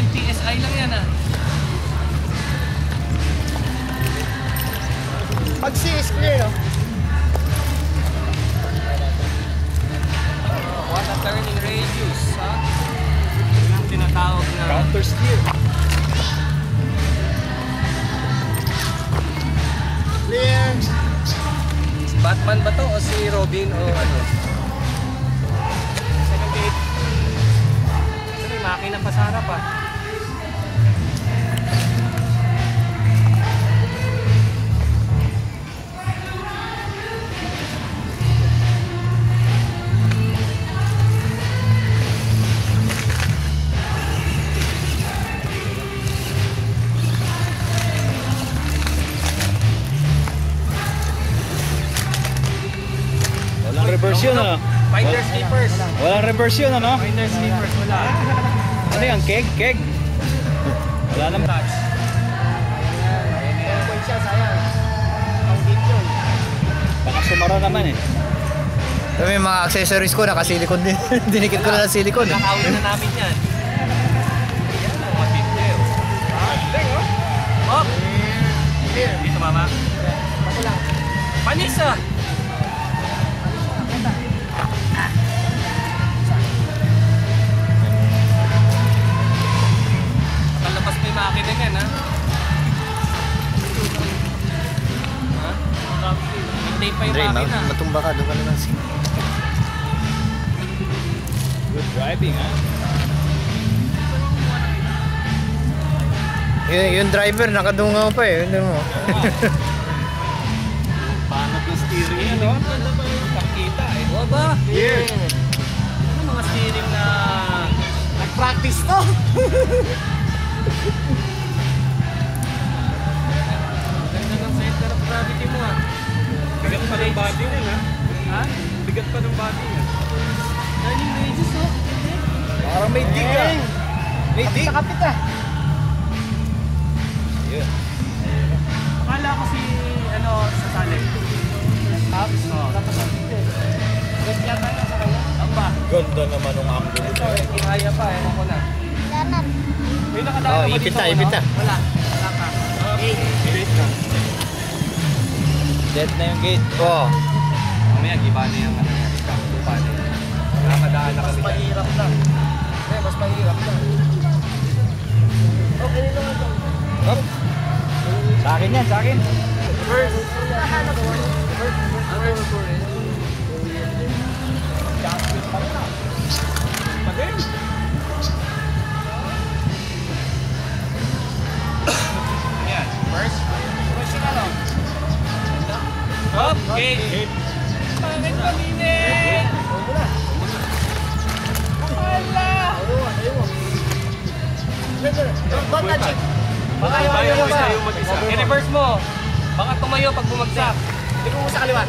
NTSI lang yan ah. Pag C is clear, no? What a turning radius, ha? Yun ang tinatawag na... Counter steer. Clear. Si Batman ba to o si Robin o ano? Second gate. Kasi may makina pa sa harap ah. Reverse yun, ano? Finder sleepers. Walang reverse yun, ano? Finder sleepers, wala. Ano yan? Keg? Keg? Wala naman. Touch. One point siya, sayang. Ang deep yun. Baka sumara naman eh. Pero yung mga accessories ko, naka-silicone din. Dinikit ko na ng silicone. eh. Nakawin na namin yan. Oh. Ah, oh. Dito mama. Panis ah! Hintay pa yung Dre, makina. ma- matumba ka. Doon ka na lang. Good driving, ha? Yung, yung driver, nakadungaw pa eh. Hindi mo. Pangat ng steering yan, no? Ganda ba yung kakita eh? Oo ba? Here. Ano mga steering na... Nag-practice to. body niyan. Turning radius oh. Parang may dig, ah. May dig. Kapit ah. Yun. Akala ko si ano sa salin. Tapos, Oo. tapos ang dito eh. Ganda yata sa kanya. Ang ba? Ganda naman ng angle Ito, eh, kinaya pa, ewan ko na. May nakadaan Oh, ipit na, ipit na. Wala. Wala ka. Gate na. Dead na yung gate. Oo. Mamaya, giba na yung ano Nakadaan na Mas kami dyan. mahirap na. Eh, mas mahirap na. Okay na naman to. Up. Sa akin yan, sa akin. First. First. Touch it. Baka mo ayaw pa. mag-isa. I-reverse mo. Baka tumayo pag bumagsak. Hindi mo sa kaliwa.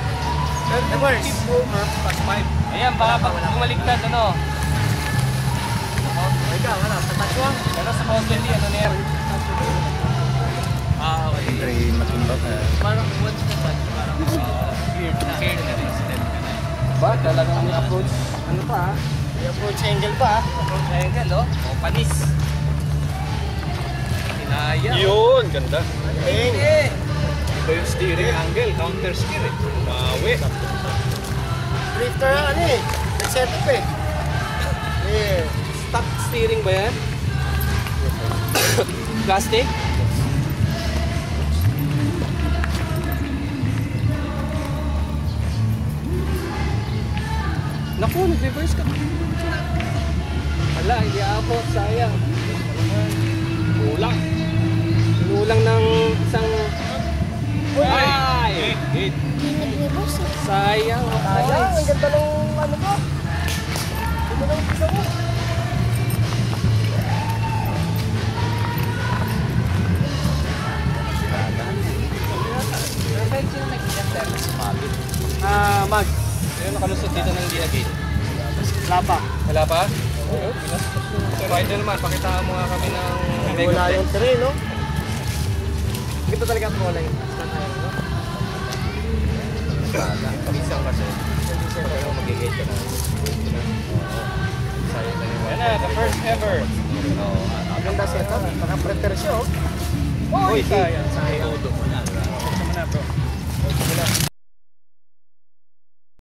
Reverse. Plus 5. Ayan, baka pag bumaliktad, ano? Oh, ikaw, ano, sa touch mo? Pero sa constantly, ano na yan? Ah, okay. Siyempre, matimbang. Parang once na touch, parang uh, cleared na. Cleared na rin. Na. Ba, talagang may approach. Ano pa approach angle pa. ah. Approach angle, oh. O, panis. Kinaya. Yun, ganda. Eh. Ito yung steering angle, counter steer eh. Bawi. Drifter ang ano eh. Nag-set up eh. Yeah. Stop steering ba yan? Plastic? Naku, nag-reverse ka. Wala, hindi ako. Sayang. Kulang. Kulang ng isang... Ay! Ay! Gate, gate. Sayang. Sayang, ang ganda ng ano ko. Ganda ng pisa mo. Ah, Mag. Ayun, nakalusot dito ng Dia Gate. Wala pa. Wala pa? Oo. So, rider naman, pakitaan mo nga kami ng Wala yung terrain, no? Ito talaga ang kulay. Minsan kasi, pag ako magigate ka na, sayang na yung Yan na, the first ever. Oo. Ang ganda siya ito. Naka-preter siya, oh. Uy, sayang. Sayang. Sayang. Sayang. Sayang. Sayang. Sayang. Sayang. Sayang.